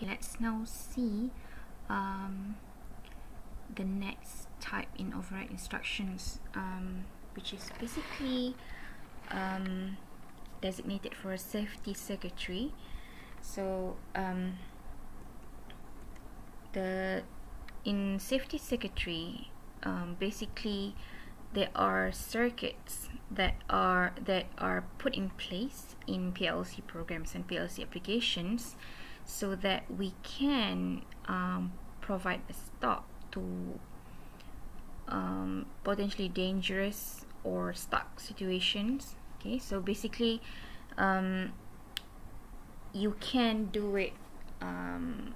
okay let's now see um, the next type in override instructions um, which is basically um, designated for a safety circuitry. So um, the in safety circuitry um, basically there are circuits that are that are put in place in PLC programs and PLC applications so that we can um, provide a stop to um, potentially dangerous or stuck situations okay? So basically um, you can do it um,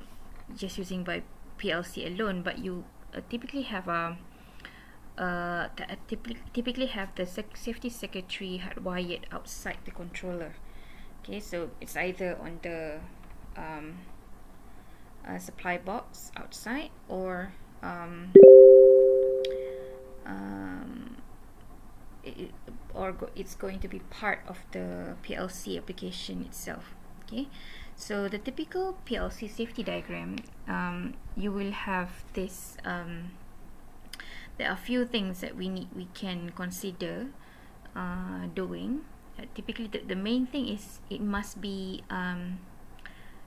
just using by PLC alone but you uh, typically have a uh, typically, typically have the safety circuitry hardwired outside the controller okay? So it's either on the um, uh, supply box outside or um, um, it, or go it's going to be part of the PLC application itself okay? So the typical PLC safety diagram um, you will have this um, there are a few things that we need we can consider uh, doing. Uh, typically the, the main thing is it must be um,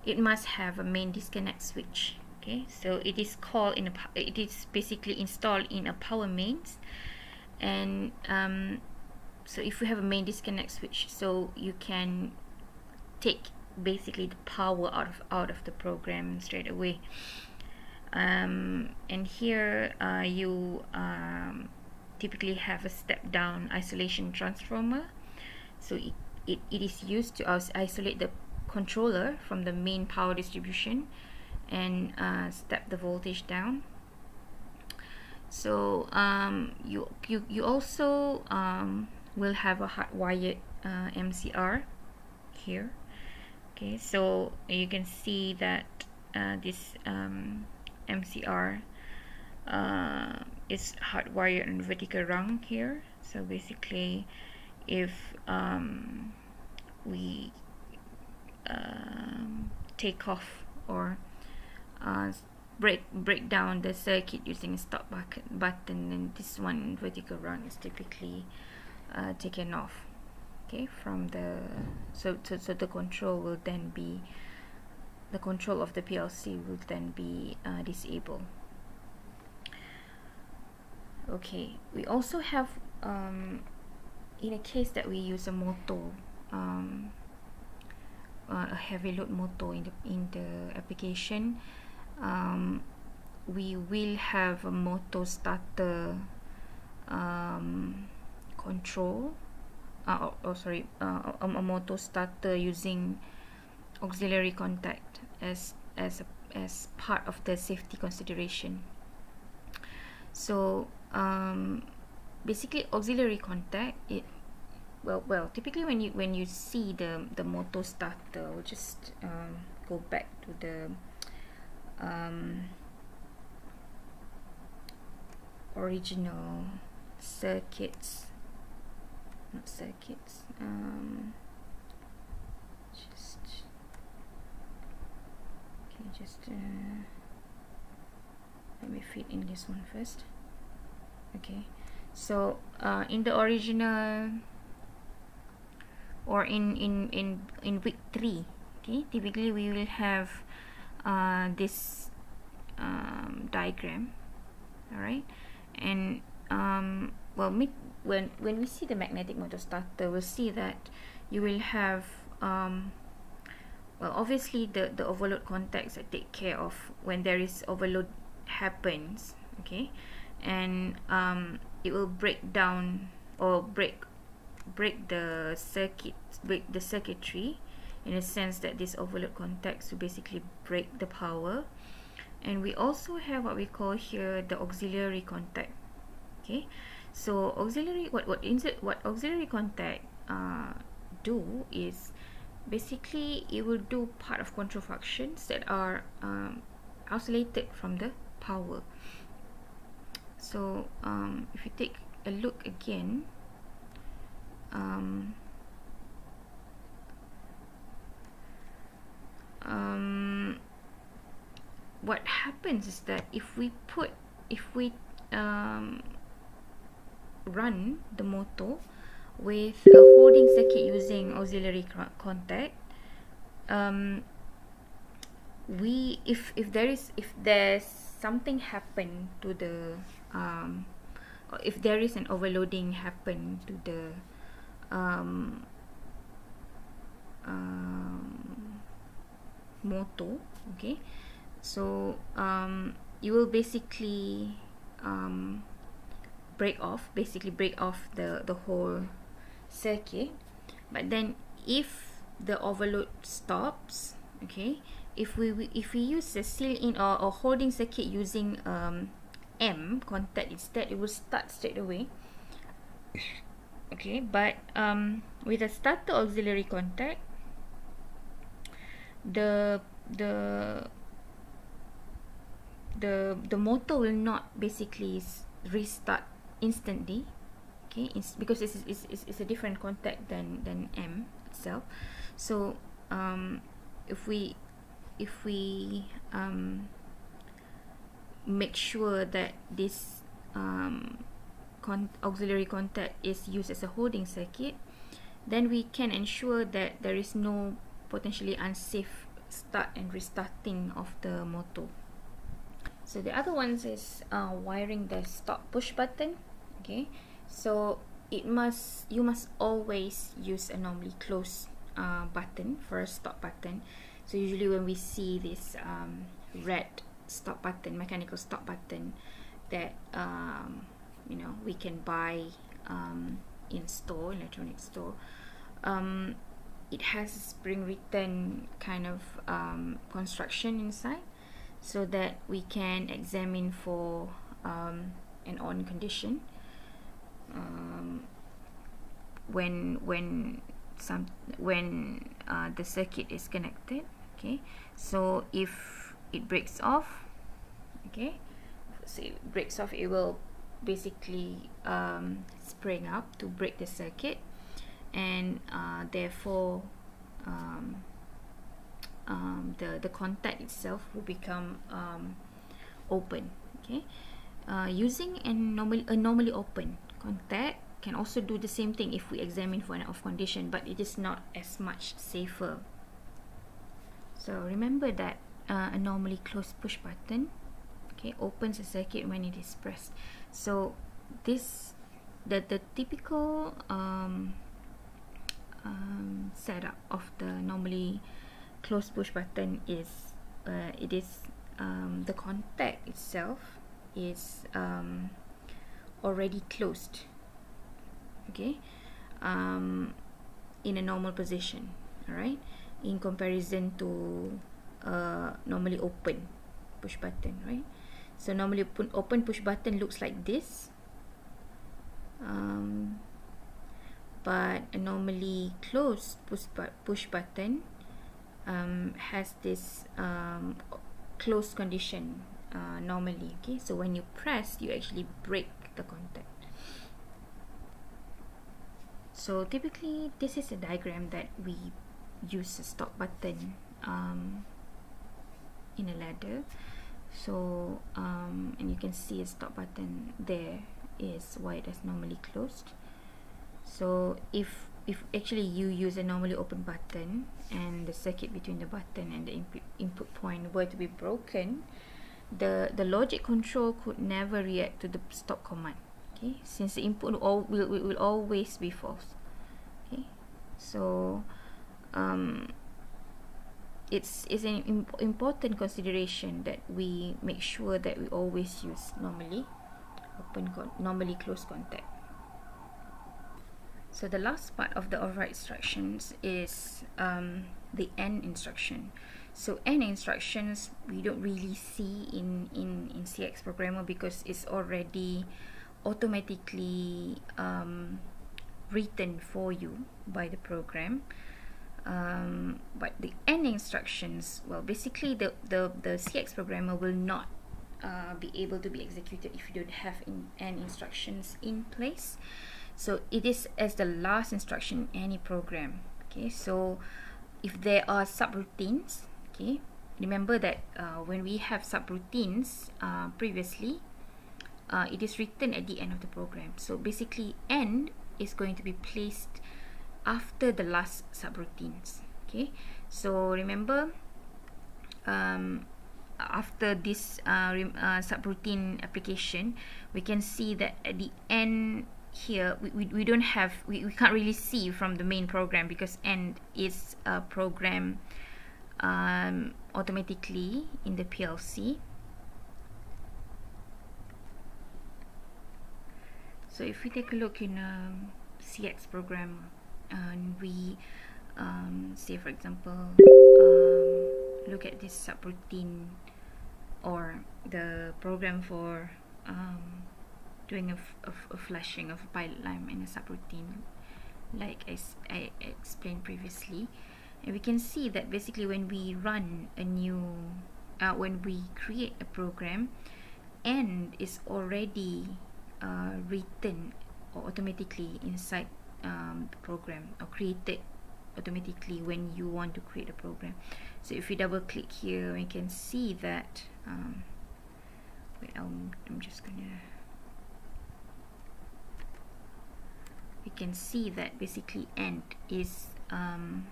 it must have a main disconnect switch okay? So it is called in a it is basically installed in a power mains. And um, so if you have a main disconnect switch so you can take basically the power out of out of the program straight away. Um, and here uh, you um, typically have a step down isolation transformer. So it, it, it is used to isolate the controller from the main power distribution and uh, step the voltage down. So um, you, you, you also um, will have a hardwired uh, MCR here. Okay so you can see that uh, this um, MCR uh, is hardwired on vertical rung here. So basically if um, we um, take off or uh, break break down the circuit using a stop button and this one vertical rung is typically uh, taken off okay from the so, so so the control will then be the control of the PLC will then be uh, disabled. Okay we also have um, in a case that we use a motor um, uh, a heavy load motor in the in the application um, we will have a motor starter um, control uh, oh, oh sorry uh, a, a motor starter using auxiliary contact as as a, as part of the safety consideration. So um, basically auxiliary contact it well well typically when you when you see the the motor starter we'll just um, go back to the um, original circuits. Not circuits um, just okay just uh, let me fit in this one first. Okay so uh, in the original or in in in in week 3 okay? Typically we will have uh, this um, diagram all right and um, well when when we see the magnetic motor starter we'll see that you will have um, well obviously the the overload contacts that take care of when there is overload happens okay? And um, it will break down or break break the circuit break the circuitry in a sense that this overload contacts will basically break the power. And we also have what we call here the auxiliary contact okay? So auxiliary what what insert what auxiliary contact uh, do is basically it will do part of control functions that are um, isolated from the power. So um, if you take a look again um, um, what happens is that if we put if we um, run the motor with a holding circuit using auxiliary contact um, we if if there is if there's something happen to the um, if there is an overloading happen to the um, um, motor okay? So um, you will basically um, break off basically break off the the whole circuit. But then if the overload stops okay if we if we use a seal in or, or holding circuit using um, M contact instead it will start straight away okay but um, with a starter auxiliary contact the the the the motor will not basically restart instantly okay? It's because it's, it's, it's, it's a different contact than than M itself. So um, if we if we um, make sure that this um, con auxiliary contact is used as a holding circuit then we can ensure that there is no potentially unsafe start and restarting of the motor. So the other ones is uh, wiring the stop push button okay? So it must you must always use a normally closed uh, button for a stop button. So usually when we see this um, red stop button mechanical stop button that um, you know we can buy um, in store electronic store. Um, it has spring return kind of um, construction inside so that we can examine for um, an on condition um, when when some when uh, the circuit is connected okay? So if it breaks off okay? So it breaks off it will basically um, spring up to break the circuit. And uh, therefore um, um, the the contact itself will become um, open okay? Uh, using a normal a normally open contact can also do the same thing if we examine for an off condition but it is not as much safer. So remember that uh, a normally closed push button okay opens a circuit when it is pressed. So this the the typical um, um, setup of the normally closed push button is uh, it is um, the contact itself is um, already closed. Okay? Um, in a normal position alright? In comparison to uh, normally open push button right so normally open, push button looks like this. Um, but normally closed push, push button um, has this um, closed condition uh, normally okay? So when you press you actually break the contact. So typically this is a diagram that we use a stop button um, in a ladder so um, and you can see a stop button there is why it is normally closed. So if if actually you use a normally open button and the circuit between the button and the input, input point were to be broken the the logic control could never react to the stop command okay? Since the input all will, will, will always be false okay? So um, it's, it's an imp important consideration that we make sure that we always use normally open normally closed contact so the last part of the override instructions is um, the end instruction. So end instructions we don't really see in, in, in CX programmer because it's already automatically um, written for you by the program. Um, but the end instructions, well, basically the, the, the CX programmer will not uh, be able to be executed if you don't have in, end instructions in place. So it is as the last instruction in any program okay? So if there are subroutines okay? Remember that uh, when we have subroutines uh, previously, uh, it is written at the end of the program. So basically, end is going to be placed after the last subroutines. Okay, so remember, um, after this uh, uh, subroutine application, we can see that at the end here we, we, we don't have we, we can't really see from the main program because end is a program um, automatically in the PLC so if we take a look in a CX program and we um, say for example um, look at this subroutine or the program for um, doing a, a, flashing of a pilot line in a subroutine like I, I explained previously. And we can see that basically when we run a new uh, when we create a program and is already uh, written automatically inside um, program or created automatically when you want to create a program. So if we double click here we can see that um, wait I'm, I'm just gonna we can see that basically end is um,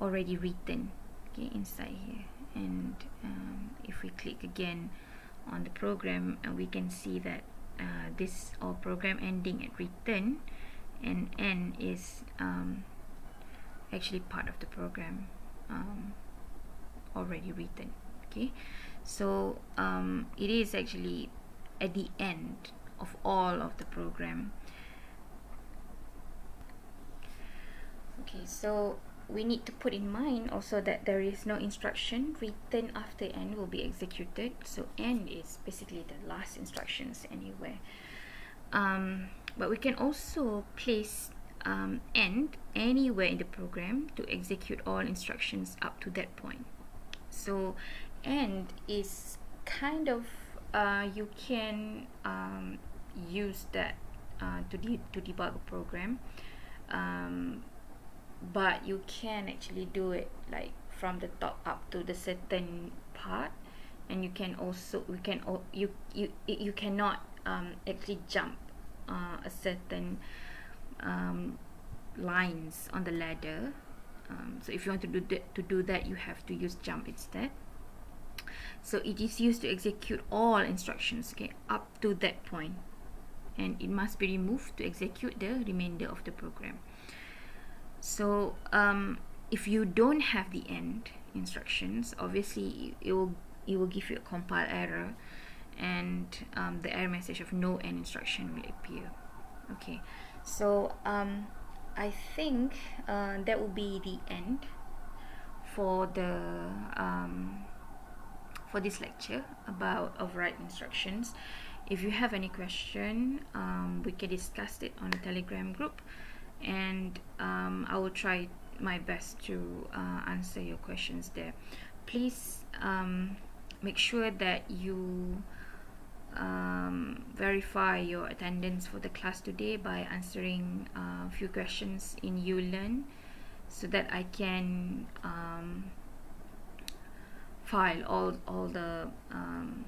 already written okay inside here. And um, if we click again on the program and we can see that uh, this all program ending at return and end is um, actually part of the program um, already written okay? So um, it is actually at the end of all of the program. Okay so we need to put in mind also that there is no instruction written after end will be executed. So end is basically the last instructions anywhere. Um, but we can also place um, end anywhere in the program to execute all instructions up to that point. So end is kind of uh, you can um, use that uh, to, de to debug a program um, but you can actually do it like from the top up to the certain part. And you can also we can you you you cannot um, actually jump uh, a certain um, lines on the ladder. Um, so if you want to do that to do that you have to use jump instead. So it is used to execute all instructions okay up to that point. And it must be removed to execute the remainder of the program. So um, if you don't have the end instructions obviously it will it will give you a compile error and um, the error message of no end instruction will appear. Okay so um, I think uh, that will be the end for the um, for this lecture about override instructions. If you have any question um, we can discuss it on the telegram group and um, I will try my best to uh, answer your questions there. Please um, make sure that you um, verify your attendance for the class today by answering uh, a few questions in ULearn so that I can um, file all, all the um,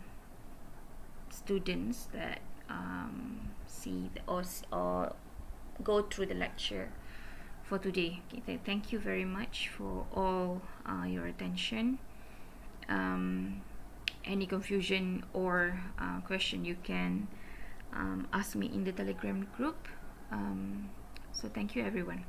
students that um, see the, or, or go through the lecture for today. Okay, th thank you very much for all uh, your attention. Um, any confusion or uh, question you can um, ask me in the telegram group. Um, so thank you everyone